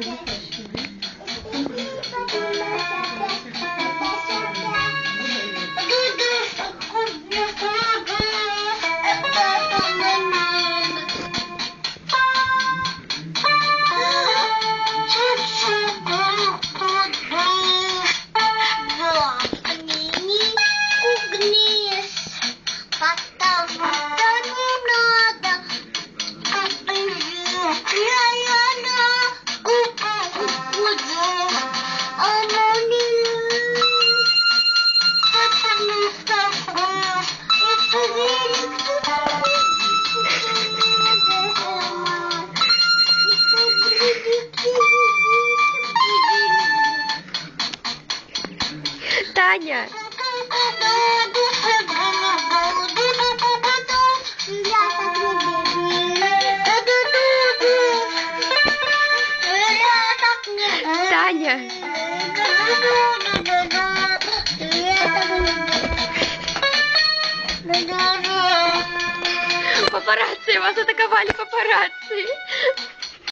Okay. Таня, Таня. Папарацци, вас атаковали папарацци.